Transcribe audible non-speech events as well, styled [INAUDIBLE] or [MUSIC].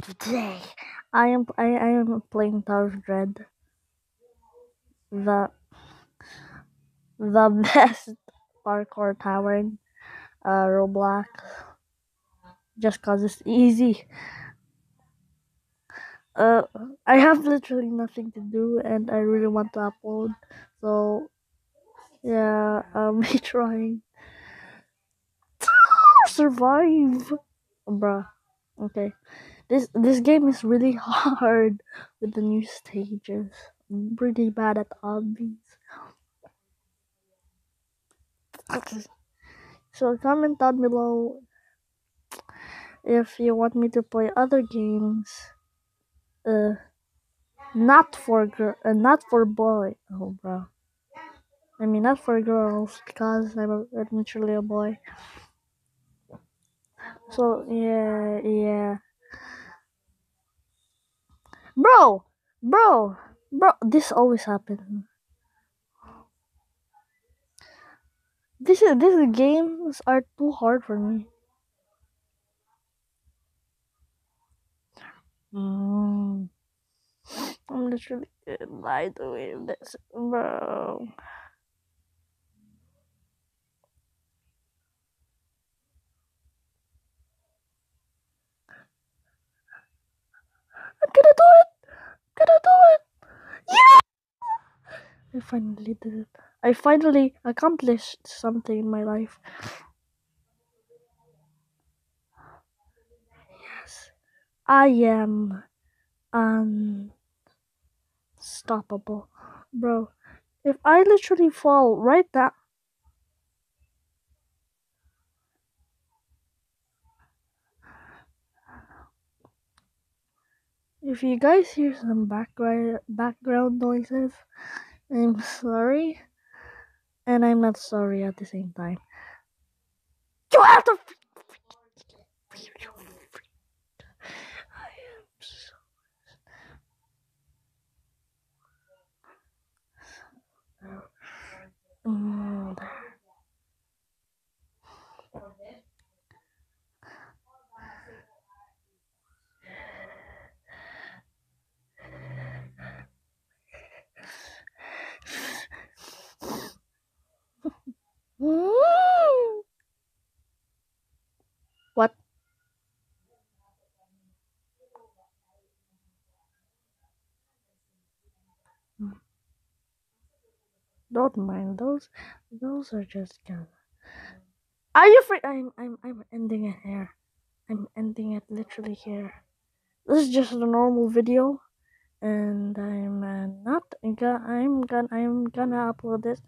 Today, I am I, I am playing Tower of Dread, the the [LAUGHS] best parkour tower in uh, Roblox, just cause it's easy. Uh, I have literally nothing to do, and I really want to upload, so yeah, I'll [LAUGHS] be trying. Survive, bruh. Okay. This this game is really [LAUGHS] hard with the new stages. I'm pretty bad at obbies. So comment down below if you want me to play other games. Uh, not for girl, uh, not for boy. Oh, bro. I mean, not for girls because I'm, a, a boy. So yeah, yeah. Bro, bro, bro, this always happens. This is these games are too hard for me. Mm. I'm literally by doing this, bro. I'm gonna do it. I'm gonna do it. Yeah. I finally did it. I finally accomplished something in my life. Yes. I am unstoppable. Bro, if I literally fall right now. If you guys hear some background background noises, I'm sorry, and I'm not sorry at the same time. You have to. I am so. Mm, What? Don't mind those. Those are just gonna. Are you free? I'm I'm I'm ending it here. I'm ending it literally here. This is just a normal video, and I'm uh, not. I'm gonna I'm gonna I'm gonna upload this